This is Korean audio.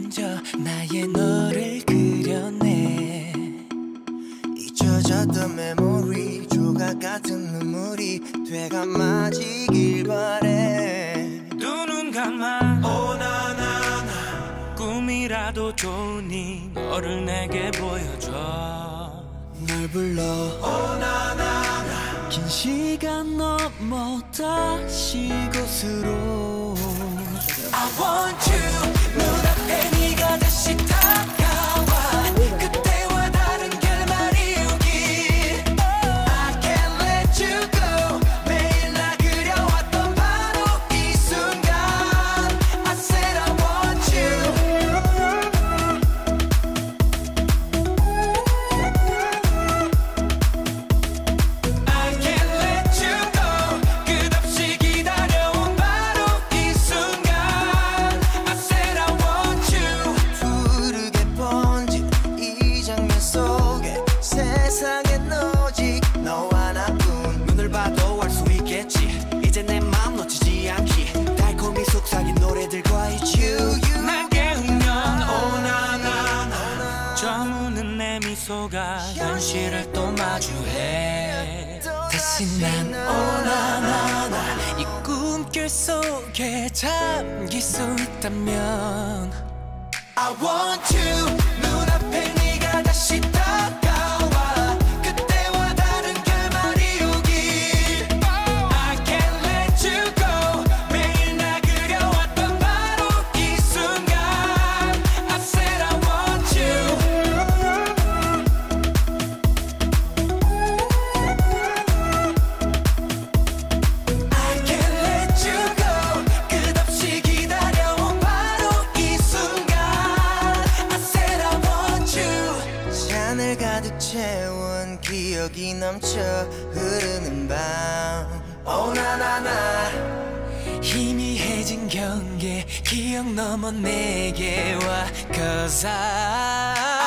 먼저 나의 너를 그려내. 잊혀졌던 메모리 조각 같은 눈물이 되감아지길 바래. 두 눈 감아. 오나나나. 꿈이라도 좋으니 너를 내게 보여줘. 널 불러. 오나나나. 긴 시간 넘어 다시 곳으로. I want you 저무는 내 미소가 현실을 또 마주해. 다시 난 오나나나 이 꿈길 속에 잠길 수 있다면 I want you 잔을 가득 채운 기억이 넘쳐 흐르는 밤. Oh na na 희미해진 경계 기억 넘어 내게 와. Cause I